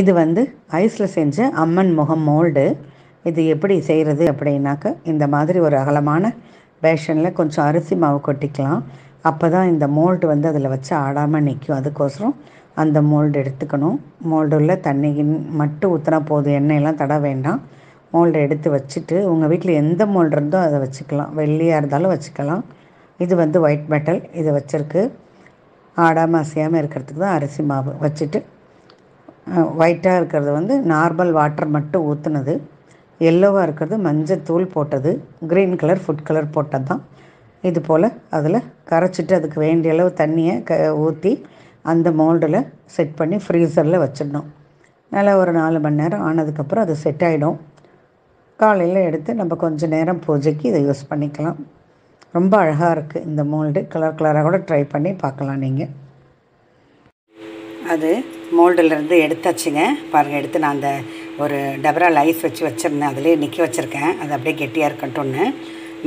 இது வந்து ஐஸில் செஞ்ச அம்மன் முகம் மோல்டு. இது எப்படி செய்கிறது அப்படின்னாக்க இந்த மாதிரி ஒரு அகலமான பேஷனில் கொஞ்சம் அரிசி மாவு கொட்டிக்கலாம். அப்போ தான் இந்த மோல்டு வந்து அதில் வச்சு ஆடாமல் நிற்கும் அதுக்கோசரம் அந்த மோல்டு எடுத்துக்கணும். மோல்டுள்ள தண்ணி மட்டும் ஊற்றினா போதும். எண்ணெயெல்லாம் தட வேண்டாம். மோல்டை எடுத்து வச்சுட்டு உங்கள் வீட்டில் எந்த மோல்டு இருந்தோ அதை வச்சுக்கலாம். வெள்ளியாக இருந்தாலும் வச்சுக்கலாம். இது வந்து ஒயிட் மெட்டல் இதை வச்சுருக்கு. ஆடாமல் அசையாமல் இருக்கிறதுக்கு தான் அரிசி மாவு வச்சுட்டு ஒயிட்டாக இருக்கிறது வந்து நார்மல் வாட்டர் மட்டும் ஊற்றுனது எல்லோவாக இருக்கிறது மஞ்சள் தூள் போட்டது. க்ரீன் கலர் ஃபுட் கலர் போட்டது தான். இது போல் அதில் கரைச்சிட்டு அதுக்கு வேண்டிய அளவு தண்ணியை க ஊற்றி அந்த மோல்டில் செட் பண்ணி ஃப்ரீசரில் வச்சிடணும். நல்லா ஒரு நாலு மணி நேரம் ஆனதுக்கப்புறம் அது செட் ஆகிடும் காலையில் எடுத்து நம்ம கொஞ்சம் நேரம் பூஜைக்கு இதை யூஸ் பண்ணிக்கலாம். ரொம்ப அழகாக இருக்குது இந்த மோல்டு கலர் கலராக கூட ட்ரை பண்ணி பார்க்கலாம் நீங்கள் அது மோல்டுலேருந்து எடுத்தாச்சுங்க. பாருங்கள் எடுத்து நான் அந்த ஒரு டபரால் ஐஸ் வச்சு வச்சுருந்தேன். அதிலே நிற்க வச்சுருக்கேன். அது அப்படியே கெட்டியாக இருக்கட்டும்னு.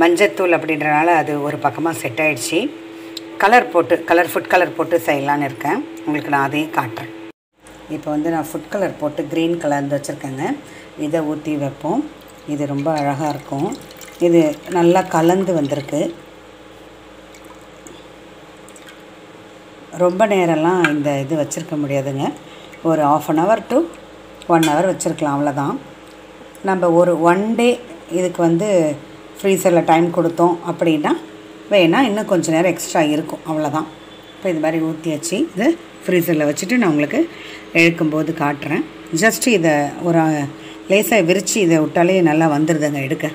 மஞ்சத்தூள் அப்படின்றனால அது ஒரு பக்கமாக செட் ஆகிடுச்சி கலர் போட்டு கலர் ஃபுட் கலர் போட்டு செய்யலான்னு இருக்கேன். உங்களுக்கு நான் அதையும் காட்டுறேன். இப்போ வந்து நான் ஃபுட் கலர் போட்டு க்ரீன் கலர் வச்சுருக்கேங்க. இதை ஊற்றி வைப்போம். இது ரொம்ப அழகாக இருக்கும். இது நல்லா கலந்து வந்திருக்கு. ரொம்ப நேரம்லாம் இந்த இது வச்சுருக்க முடியாதுங்க. ஒரு half an hour to one hour வச்சுருக்கலாம் அவ்வளோதான் நம்ம ஒரு ஒன் டே இதுக்கு வந்து ஃப்ரீசரில் டைம் கொடுத்தோம் அப்படின்னா வேணால் இன்னும் கொஞ்சம் நேரம் எக்ஸ்ட்ரா இருக்கும் அவ்வளோதான் இப்போ இது மாதிரி ஊற்றியாச்சு இது ஃப்ரீசரில் வச்சுட்டு நான் உங்களுக்கு எழுக்கும்போது காட்டுறேன். ஜஸ்ட்டு இதை ஒரு லேசாக விரித்து இதை விட்டாலே நல்லா வந்துடுதுங்க எடுக்க.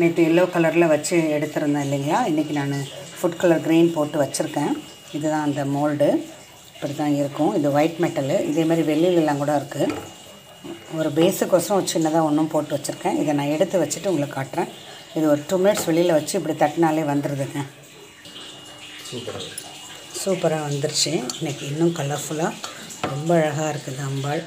நேற்று எல்லோ கலரில் வச்சு எடுத்திருந்தேன் இல்லைங்களா? இன்றைக்கி நான் ஃபுட் கலர் க்ரீன் போட்டு வச்சுருக்கேன். இதுதான் அந்த மோல்டு இப்படி தான் இருக்கும். இது ஒயிட் மெட்டலு இதே மாதிரி வெள்ளிலெலாம் கூட இருக்குது ஒரு பேஸுக்கோசரம் சின்னதாக ஒன்றும் போட்டு வச்சுருக்கேன். இதை நான் எடுத்து வச்சுட்டு உங்களுக்கு காட்டுறேன். இது ஒரு டூ மினிட்ஸ் வெளியில் வச்சு இப்படி தட்டினாலே வந்துடுதுங்க சூப்பராக வந்துருச்சு. இன்றைக்கி இன்னும் கலர்ஃபுல்லாக ரொம்ப அழகாக இருக்குது அம்பாள்.